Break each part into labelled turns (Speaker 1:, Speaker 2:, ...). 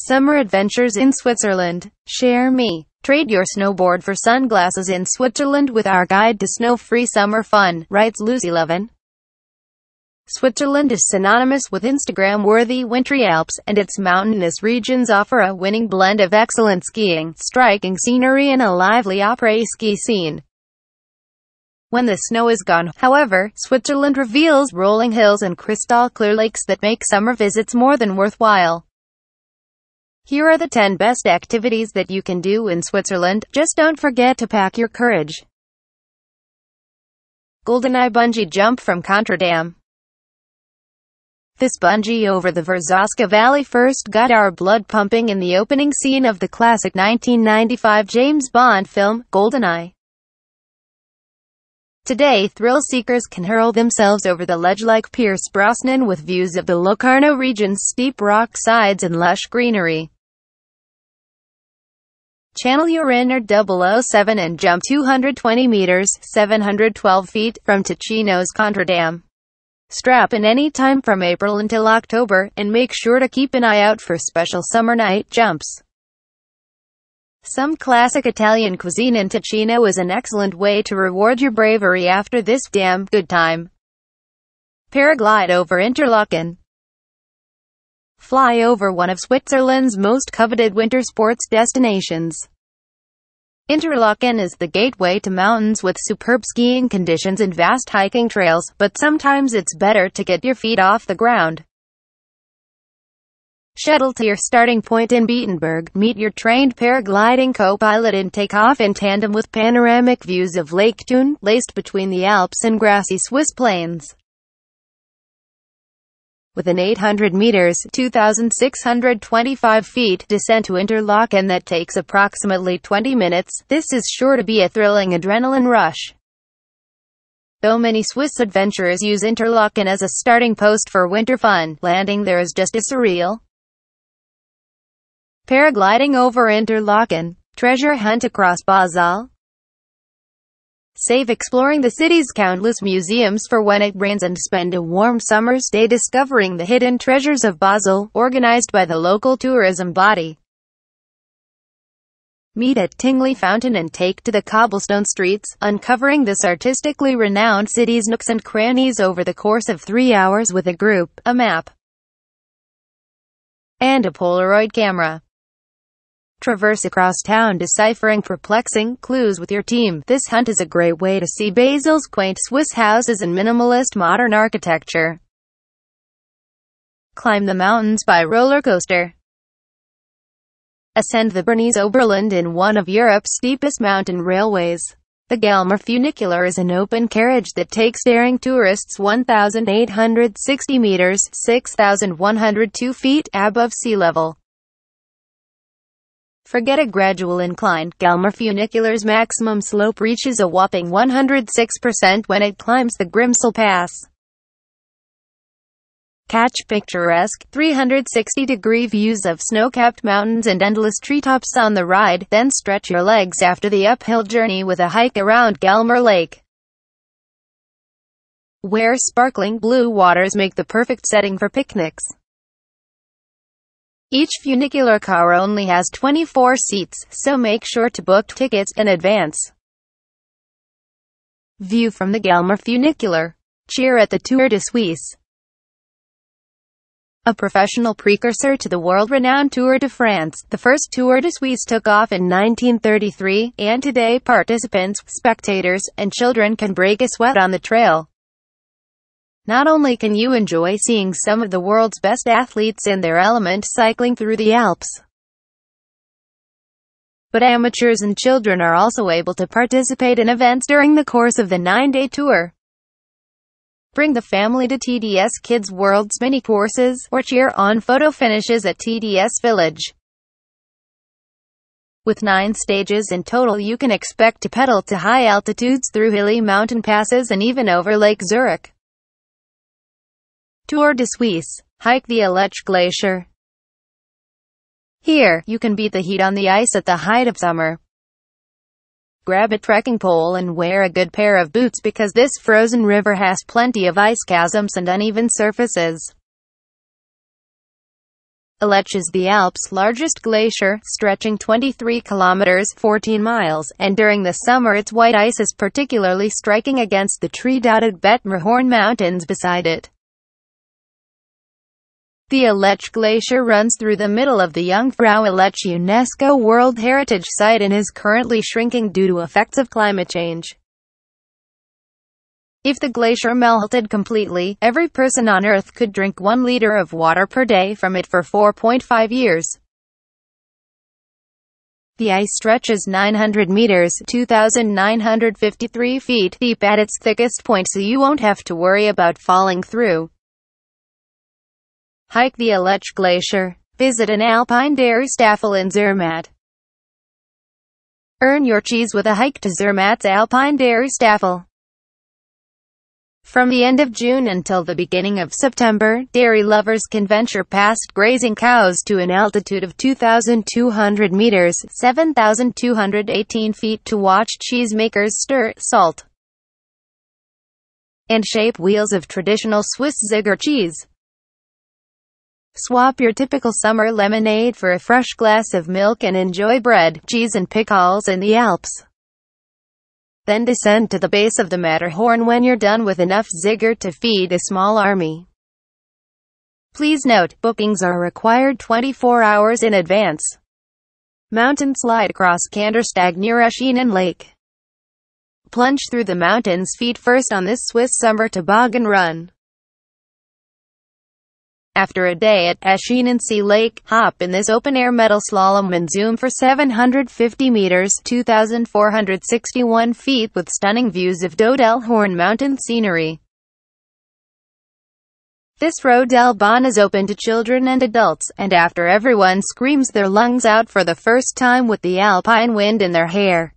Speaker 1: Summer adventures in Switzerland. Share me. Trade your snowboard for sunglasses in Switzerland with our guide to snow-free summer fun, writes Lucy Levin. Switzerland is synonymous with Instagram-worthy wintry Alps, and its mountainous regions offer a winning blend of excellent skiing, striking scenery and a lively après-ski scene. When the snow is gone, however, Switzerland reveals rolling hills and crystal-clear lakes that make summer visits more than worthwhile. Here are the 10 best activities that you can do in Switzerland. Just don't forget to pack your courage. Goldeneye Bungee Jump from Contra Dam This bungee over the Verzasca Valley first got our blood pumping in the opening scene of the classic 1995 James Bond film, Goldeneye. Today, thrill seekers can hurl themselves over the ledge like Pierce Brosnan with views of the Locarno region's steep rock sides and lush greenery. Channel your inner 007 and jump 220 meters 712 feet from Ticino's Contra Dam. Strap in any time from April until October, and make sure to keep an eye out for special summer night jumps. Some classic Italian cuisine in Ticino is an excellent way to reward your bravery after this damn good time. Paraglide over Interlaken. Fly over one of Switzerland's most coveted winter sports destinations. Interlaken is the gateway to mountains with superb skiing conditions and vast hiking trails, but sometimes it's better to get your feet off the ground. Shuttle to your starting point in Beatenberg, meet your trained paragliding co-pilot and take off in tandem with panoramic views of Lake Thun, laced between the Alps and grassy Swiss plains. With an 800 meters 2,625 feet descent to Interlaken that takes approximately 20 minutes, this is sure to be a thrilling adrenaline rush. Though many Swiss adventurers use Interlaken as a starting post for winter fun, landing there is just as surreal. Paragliding over Interlaken. Treasure hunt across Basel. Save exploring the city's countless museums for when it rains and spend a warm summer's day discovering the hidden treasures of Basel, organized by the local tourism body. Meet at Tinguely Fountain and take to the cobblestone streets, uncovering this artistically renowned city's nooks and crannies over the course of three hours with a group, a map, and a Polaroid camera. Traverse across town deciphering perplexing clues with your team. This hunt is a great way to see Basel's quaint Swiss houses and minimalist modern architecture. Climb the mountains by roller coaster. Ascend the Bernese Oberland in one of Europe's steepest mountain railways. The Gelmer Funicular is an open carriage that takes daring tourists 1,860 meters 6,102 feet above sea level. Forget a gradual incline, Gelmer Funicular's maximum slope reaches a whopping 106% when it climbs the Grimsel Pass. Catch picturesque, 360-degree views of snow-capped mountains and endless treetops on the ride, then stretch your legs after the uphill journey with a hike around Gelmer Lake where sparkling blue waters make the perfect setting for picnics. Each funicular car only has 24 seats, so make sure to book tickets in advance. View from the Gelmer funicular. Cheer at the Tour de Suisse. A professional precursor to the world-renowned Tour de France, the first Tour de Suisse took off in 1933, and today participants, spectators, and children can break a sweat on the trail. Not only can you enjoy seeing some of the world's best athletes in their element cycling through the Alps, but amateurs and children are also able to participate in events during the course of the nine-day tour. Bring the family to TDS Kids World's mini courses, or cheer on photo finishes at TDS Village. With nine stages in total you can expect to pedal to high altitudes through hilly mountain passes and even over Lake Zurich. Tour de Suisse. Hike the Aletsch Glacier. Here, you can beat the heat on the ice at the height of summer. Grab a trekking pole and wear a good pair of boots because this frozen river has plenty of ice chasms and uneven surfaces. Aletsch is the Alps' largest glacier, stretching 23 kilometers 14 miles, and during the summer its white ice is particularly striking against the tree-dotted Bettmerhorn mountains beside it. The Aletsch Glacier runs through the middle of the Jungfrau Aletsch UNESCO World Heritage Site and is currently shrinking due to effects of climate change. If the glacier melted completely, every person on Earth could drink one liter of water per day from it for 4.5 years. The ice stretches 900 meters 2,953 feet deep at its thickest point so you won't have to worry about falling through. Hike the Aletsch Glacier. Visit an alpine dairy staffel in Zermatt. Earn your cheese with a hike to Zermatt's alpine dairy staffel. From the end of June until the beginning of September, dairy lovers can venture past grazing cows to an altitude of 2,200 meters 7,218 feet to watch cheesemakers stir, salt, and shape wheels of traditional Swiss Ziger cheese. Swap your typical summer lemonade for a fresh glass of milk and enjoy bread, cheese and pickles in the Alps. Then descend to the base of the Matterhorn when you're done with enough Ziger to feed a small army. Please note, bookings are required 24 hours in advance. Mountain slide across Kandersteg near Oeschinen Lake. Plunge through the mountains feet first on this Swiss summer toboggan run. After a day at Oeschinensee Lake, hop in this open-air metal slalom and zoom for 750 meters 2,461 feet with stunning views of Doldenhorn mountain scenery. This Rodel Bahn is open to children and adults, and after everyone screams their lungs out for the first time with the alpine wind in their hair,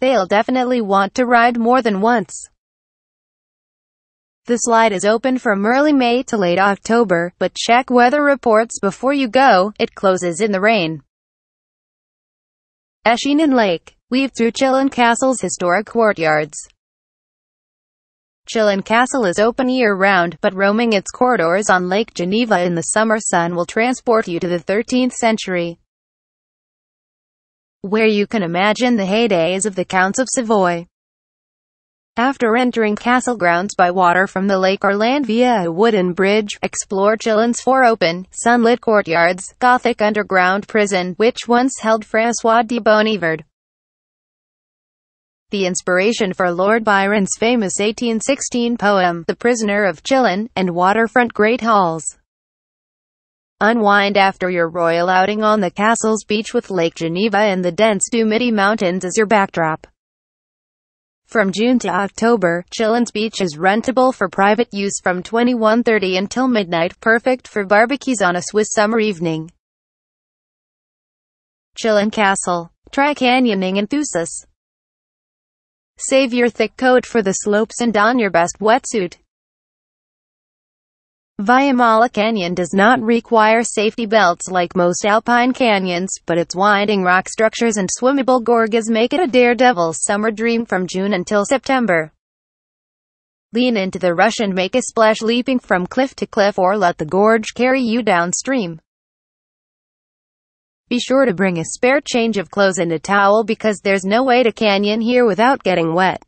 Speaker 1: they'll definitely want to ride more than once. The slide is open from early May to late October, but check weather reports before you go, it closes in the rain. Oeschinen Lake. Weave through Chillon Castle's historic courtyards. Chillon Castle is open year-round, but roaming its corridors on Lake Geneva in the summer sun will transport you to the 13th century, where you can imagine the heydays of the Counts of Savoy. After entering castle grounds by water from the lake or land via a wooden bridge, explore Chillon's four open, sunlit courtyards, Gothic underground prison, which once held François de Bonnivard. The inspiration for Lord Byron's famous 1816 poem, The Prisoner of Chillon, and waterfront great halls. Unwind after your royal outing on the castle's beach with Lake Geneva and the Dents du Midi Mountains as your backdrop. From June to October, Chillon's Beach is rentable for private use from 21.30 until midnight, perfect for barbecues on a Swiss summer evening. Chillon Castle. Try canyoning in Thusis. Save your thick coat for the slopes and don your best wetsuit. Viamala Canyon does not require safety belts like most alpine canyons, but its winding rock structures and swimmable gorges make it a daredevil's summer dream from June until September. Lean into the rush and make a splash leaping from cliff to cliff or let the gorge carry you downstream. Be sure to bring a spare change of clothes and a towel because there's no way to canyon here without getting wet.